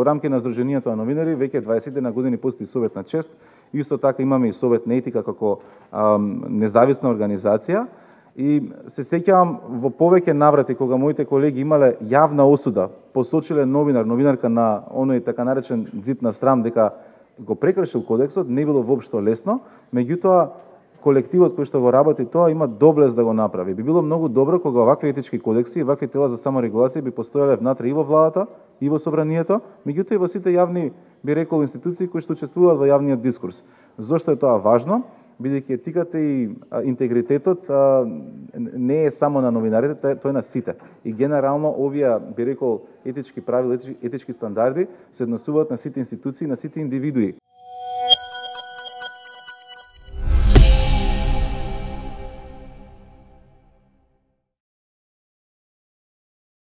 Во рамки на Сдруженијето на новинари веќе 20 на години постои Совет на чест, исто така имаме и Совет на етика како ам, независна организација. И се сеќавам во повеќе наврати кога моите колеги имале јавна осуда, посочиле новинар, новинарка на оној така наречен дзит на срам дека го прекршил кодексот, не било воопшто лесно, меѓутоа колективот кој што го работи тоа има доблез да го направи. Би било многу добро кога вакви етички кодекси и вакви тела за саморегулација би постоеле внатре и во владата, и во собранието, меѓутоа и во сите јавни би рекол институции кои што учествуваат во јавниот дискурс. Зошто е тоа важно? бидејќи етиката и интегритетот а, не е само на новинарите, тој е на сите. И генерално овие, би рекол, етички правила, етички стандарди се односуваат на сите институции, на сите индивидуи.